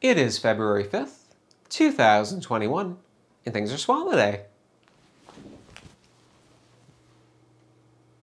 It is February 5th, 2021, and things are swell today.